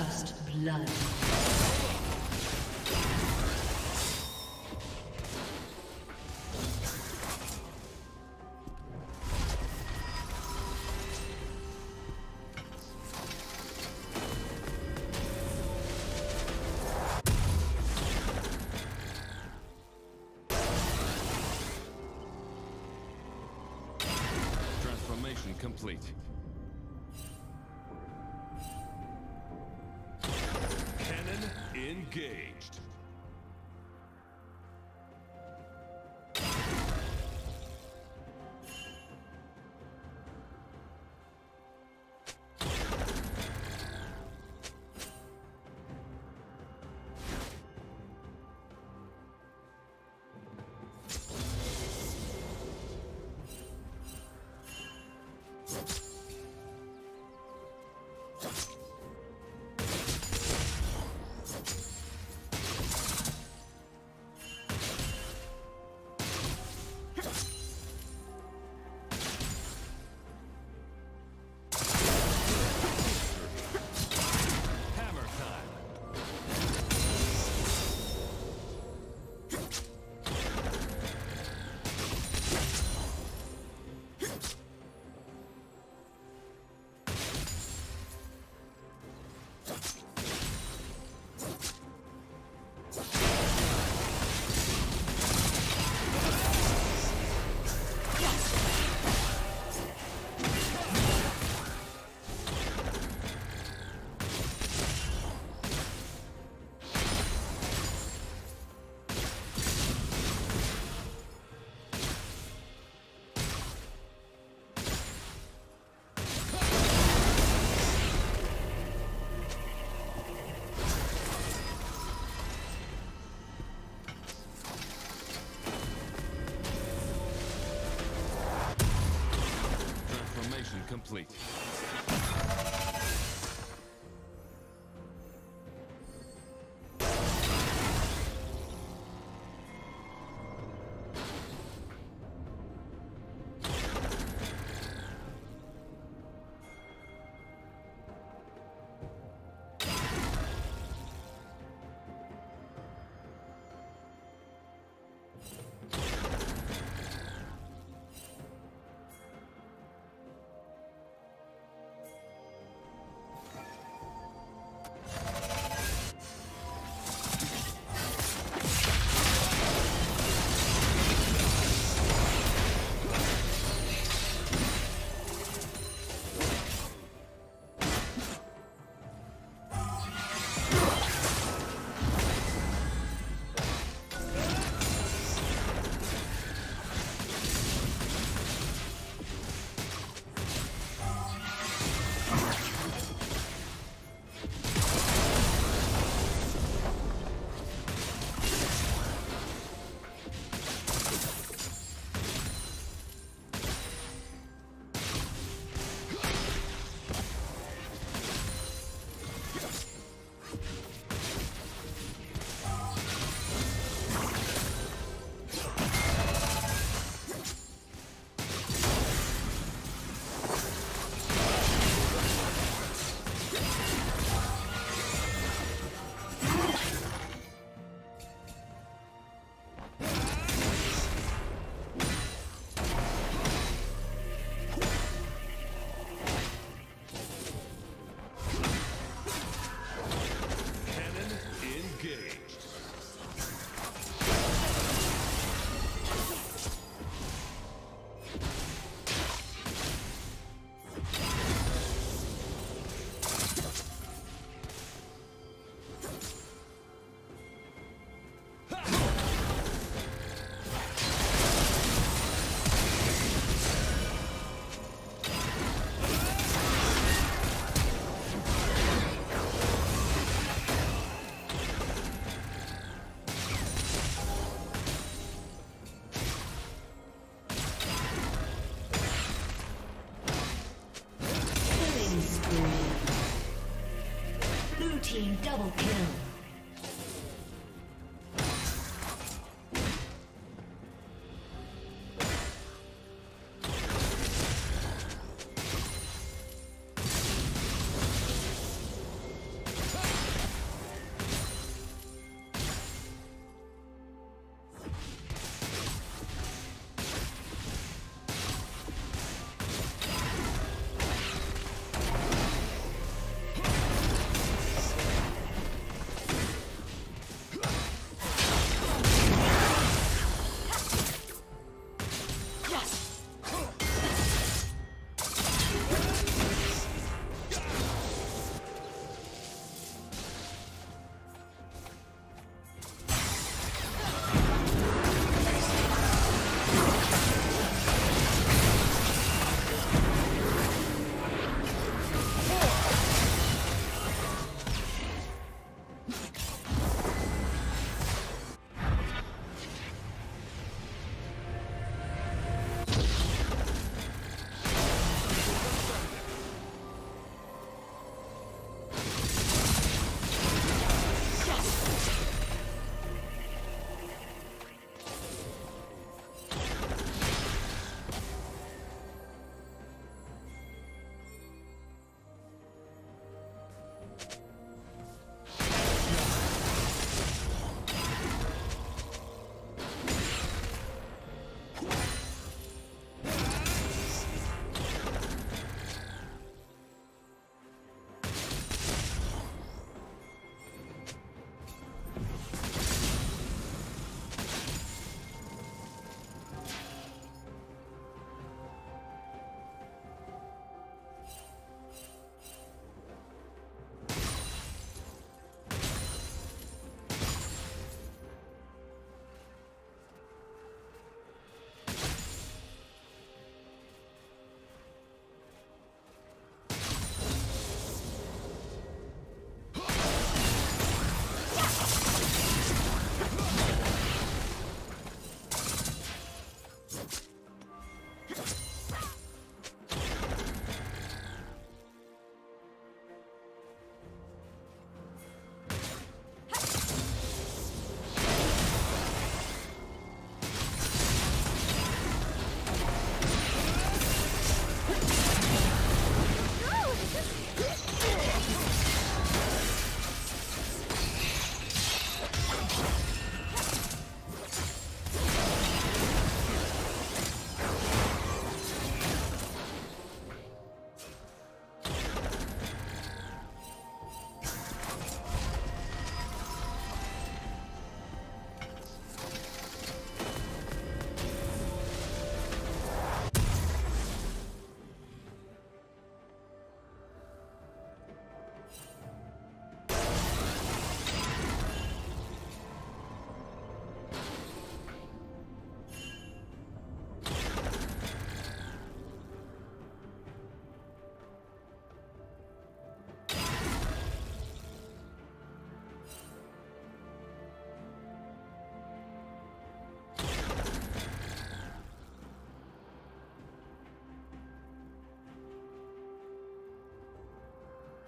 First blood. Engaged. Team double kill.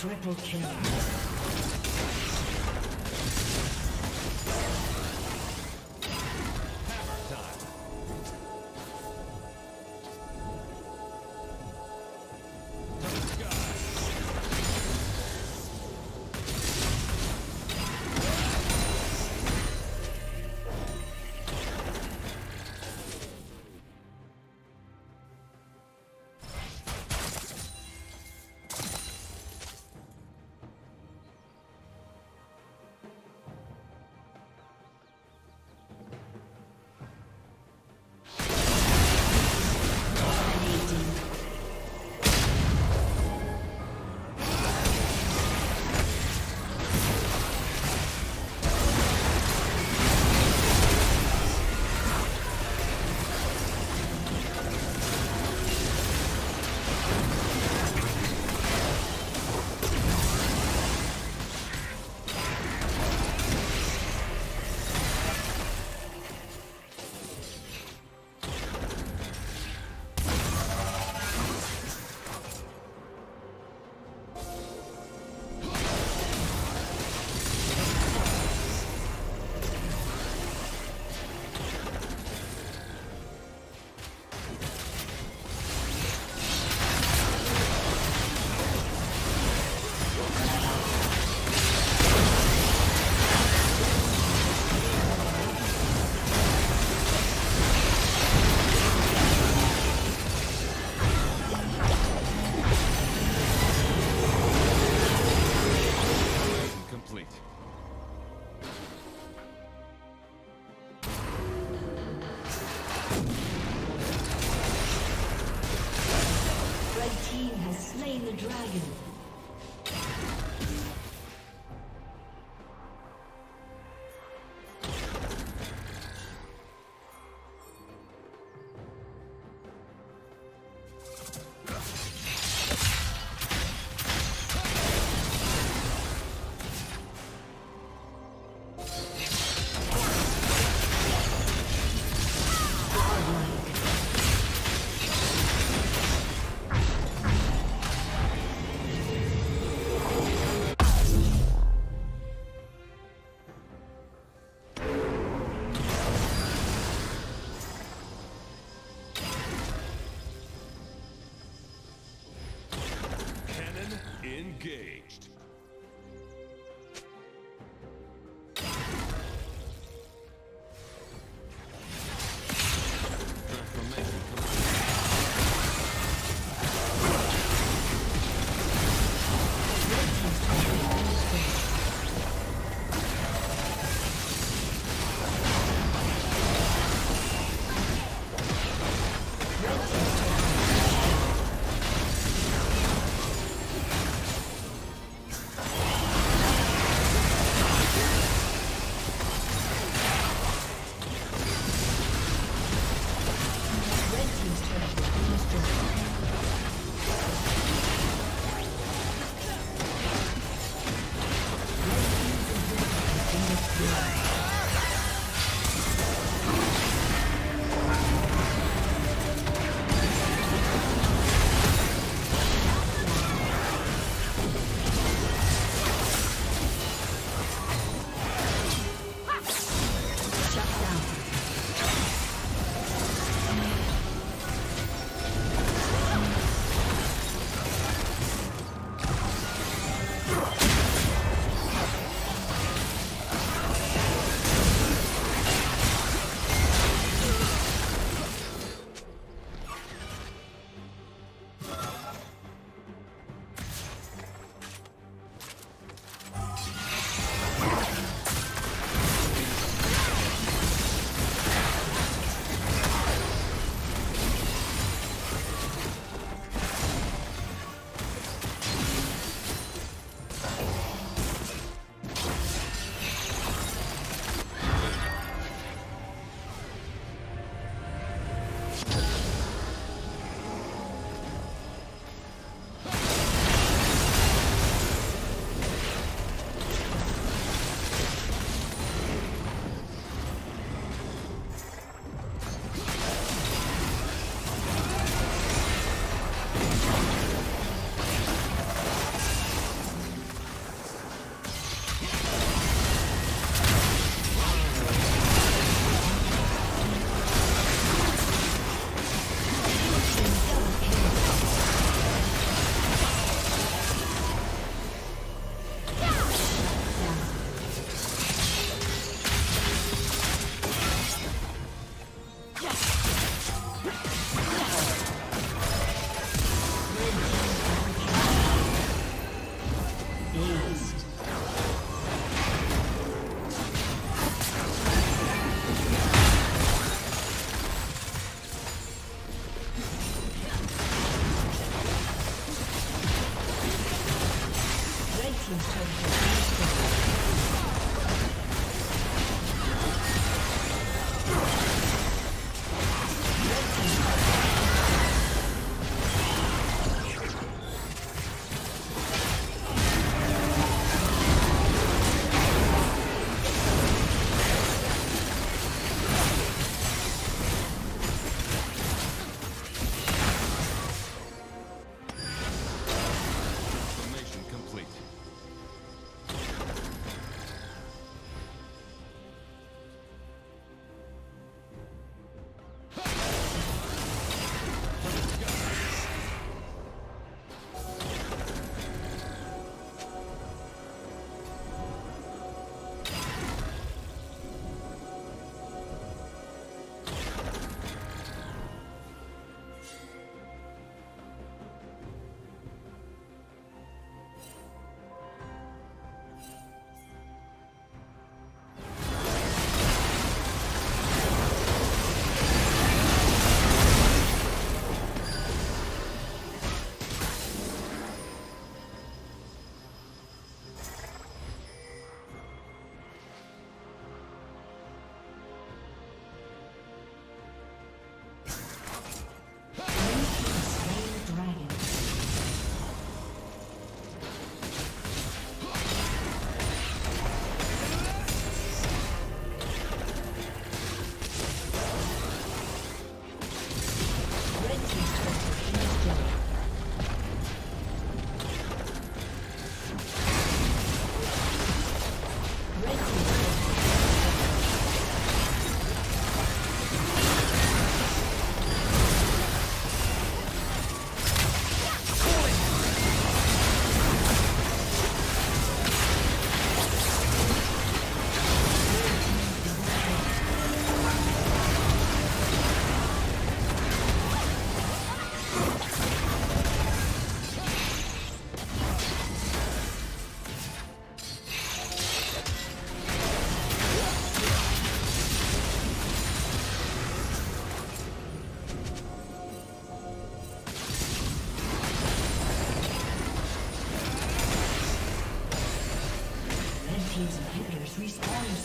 Triple kill.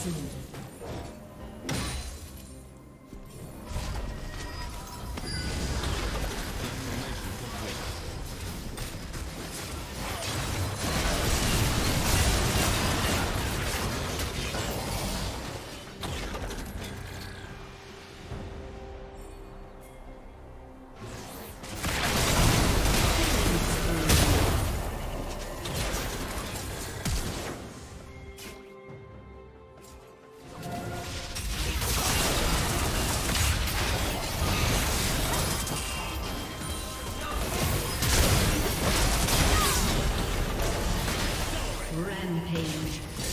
Soon. Rampage.